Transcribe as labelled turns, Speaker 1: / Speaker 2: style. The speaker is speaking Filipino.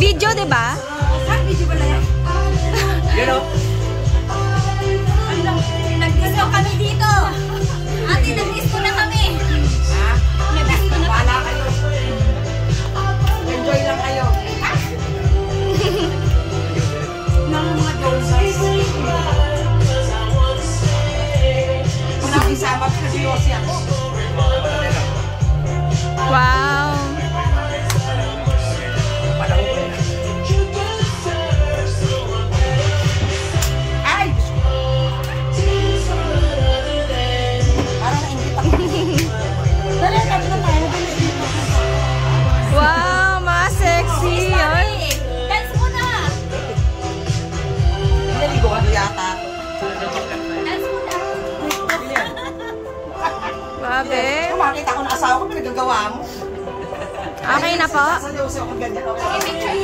Speaker 1: video, di ba?
Speaker 2: Saan video ba na yan?
Speaker 3: Yun o.
Speaker 2: Nag-disco kami dito. Ate, nag-disco na kami.
Speaker 3: Ha?
Speaker 2: Nag-disco na
Speaker 3: Wala kayo. Enjoy lang kayo.
Speaker 2: ng mga donors.
Speaker 3: Kung nakisama ko si Yossi
Speaker 2: Muna.
Speaker 1: Grabe.
Speaker 3: Kung makita ko na asawa ko, pinagagawa mo.
Speaker 1: Okay na po?
Speaker 3: Sa ganyan.
Speaker 2: Picture